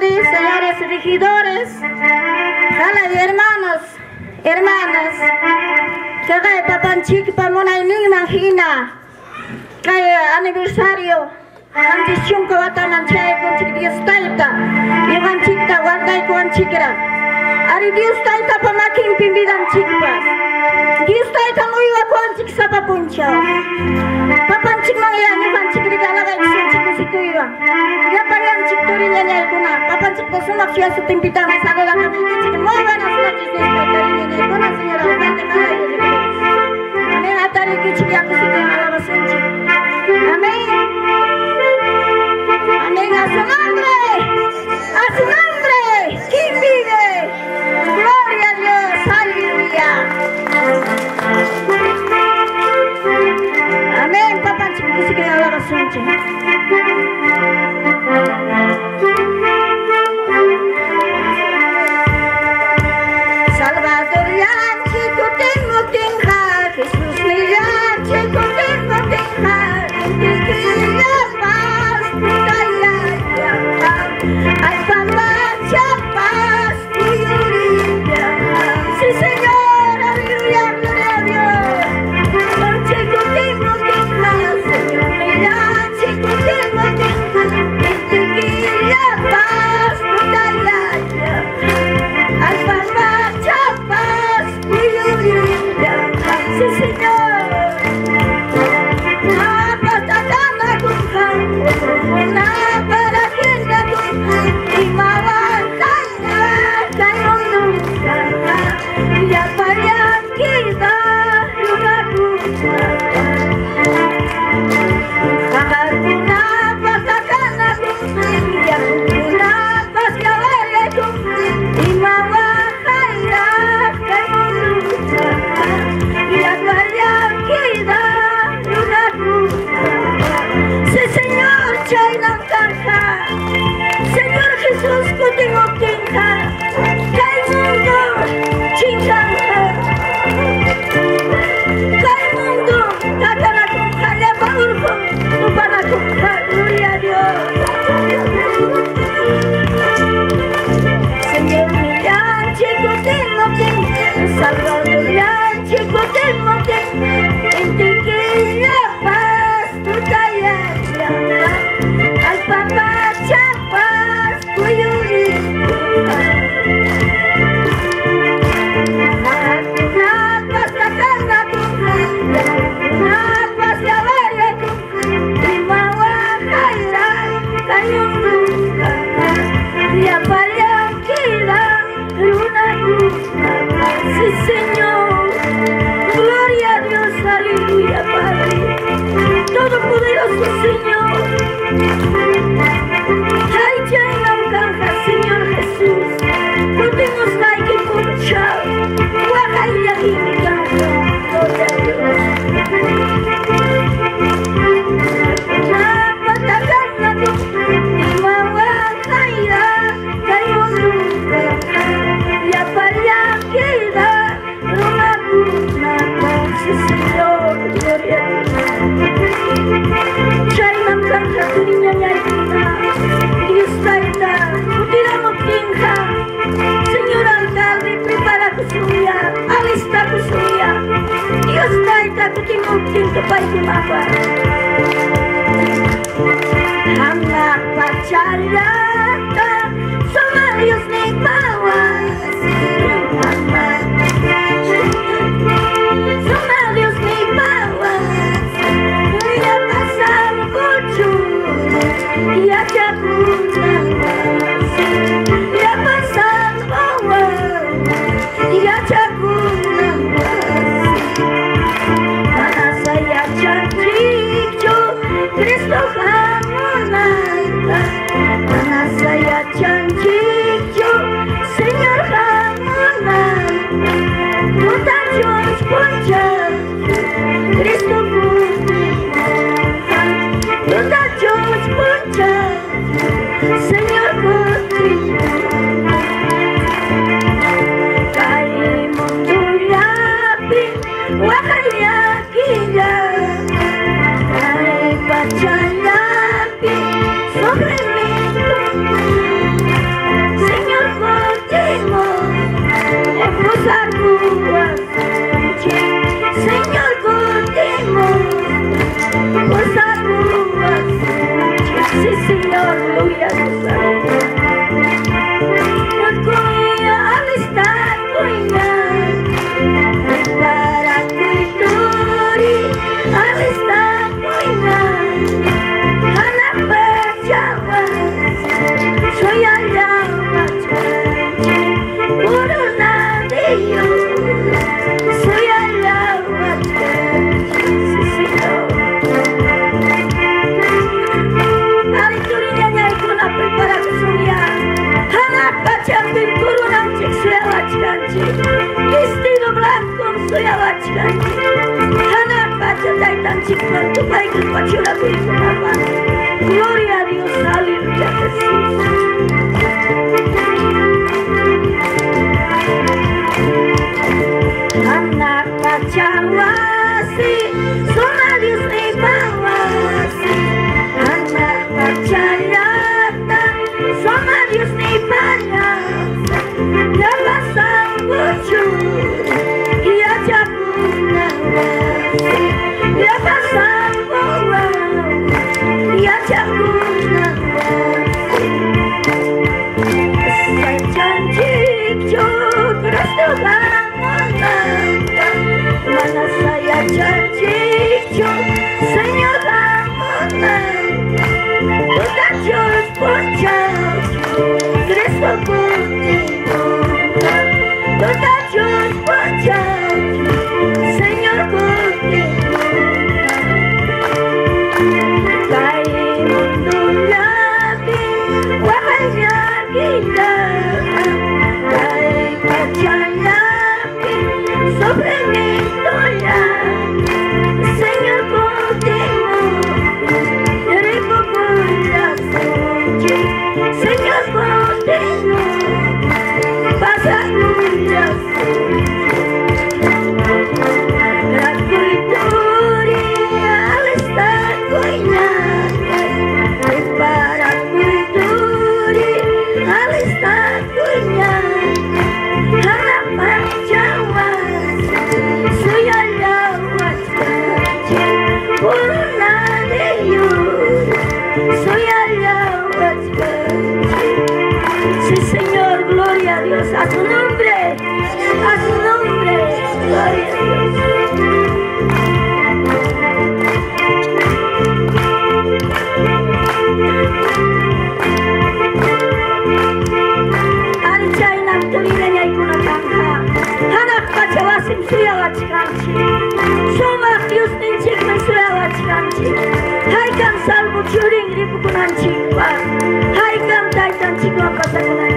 ti, señores regidores, jala y hermanos, hermanas, que cada papanchik pamona y imagina, cada aniversario, antes chunco batanan chay con chik dios taita, y van chikta guarda y con chikra, ari dios taita pamakin pimbidan chikpas, dios taita no iba con chik sapapuncha, papa Córdoba. Ya pagan Chictorilla de alguna, papan Chicposuna, pues, fiazo te invitamos a la camiseta. Muy buenas noches, Chictorilla de alguna, señora Alberta Mara. Amén, Atari, que chiquiaco se te alaba, Amén. satu timur pintu pergi nem Hamba pacara sama Yusnik Bawas E sama Yusnik Bawas Ia pasang bucu Ia cabut Yeah. 我听了第一句话说 Sí, Señor, gloria a Dios, a tu nombre, a tu nombre, gloria a Dios. Alicia inam to widzenia i kunotanka. Hanach paciała sym sujała czkanci. Soma pius nęcik my sujała czkanci. Hajkam salmu ciuring ripu kunanci. Pan. Contigo acaso no hay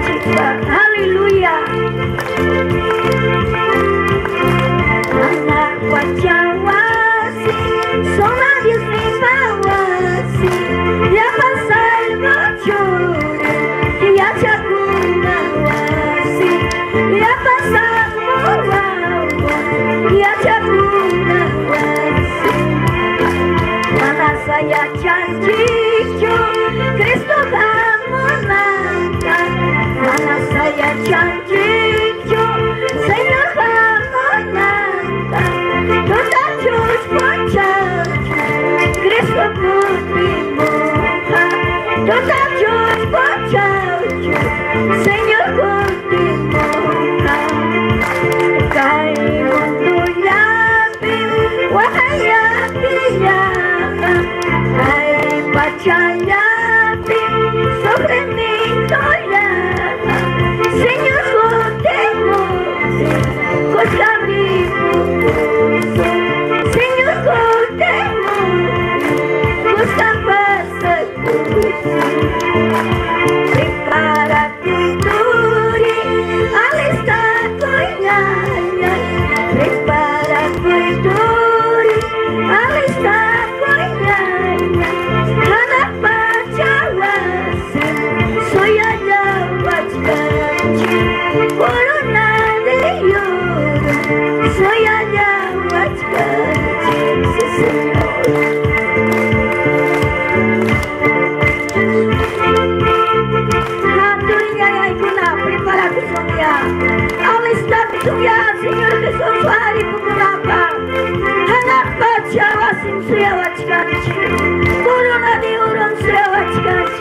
China.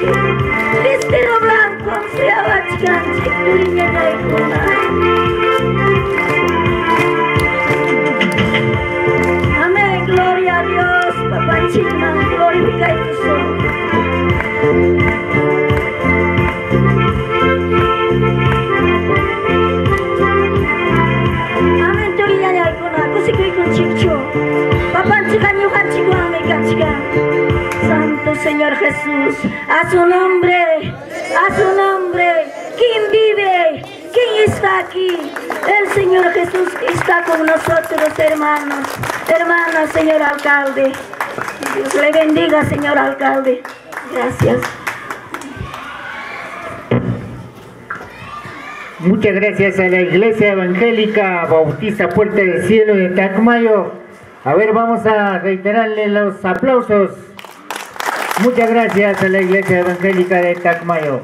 Vestido blanco, fleaba gigante, turineta y cola. Amén, gloria a Dios, papá Chima, glorifica y tu sol. Papan cikan yukan cikgu ame kan cikan Jesús. A su nombre, a su nombre. ¿Quién vive? ¿Quién está aquí? El Señor Jesús está con nosotros, hermanos. Hermanos, señor alcalde. Dios le bendiga, señor alcalde. Gracias. Muchas gracias a la Iglesia Evangélica Bautista Puerta del Cielo de Tacmayo. A ver, vamos a reiterarle los aplausos. Muchas gracias a la Iglesia Evangélica de Tacmayo.